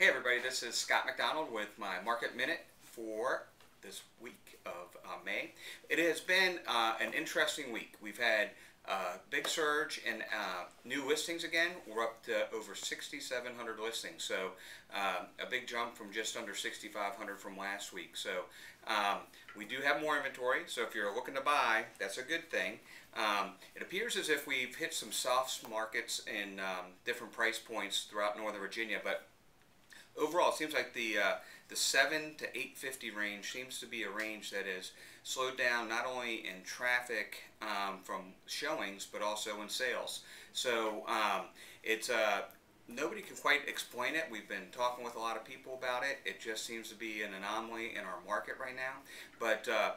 Hey everybody, this is Scott MacDonald with my Market Minute for this week of uh, May. It has been uh, an interesting week. We've had a big surge in uh, new listings again. We're up to over 6,700 listings, so um, a big jump from just under 6,500 from last week. So um, we do have more inventory, so if you're looking to buy, that's a good thing. Um, it appears as if we've hit some soft markets in um, different price points throughout Northern Virginia, but overall, it seems like the uh, the seven to eight fifty range seems to be a range that is slowed down not only in traffic um, from showings but also in sales. So um, it's uh, nobody can quite explain it. We've been talking with a lot of people about it. It just seems to be an anomaly in our market right now. But uh,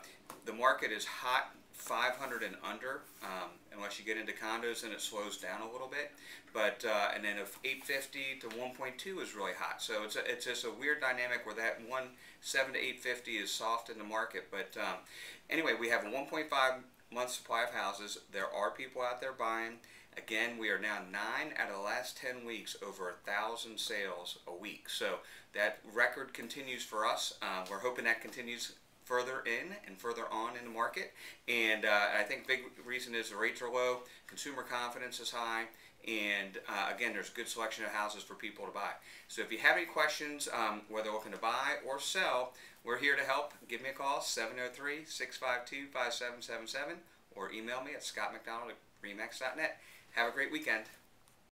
the market is hot 500 and under, um, unless you get into condos and it slows down a little bit. But uh, and then if 850 to 1.2 is really hot, so it's a, it's just a weird dynamic where that one seven to 850 is soft in the market. But um, anyway, we have a 1.5 month supply of houses. There are people out there buying. Again, we are now nine out of the last 10 weeks over a thousand sales a week. So that record continues for us. Uh, we're hoping that continues further in and further on in the market. And uh, I think big reason is the rates are low, consumer confidence is high, and uh, again, there's good selection of houses for people to buy. So if you have any questions, um, whether looking to buy or sell, we're here to help. Give me a call, 703-652-5777, or email me at scottmcdonald at remax.net. Have a great weekend.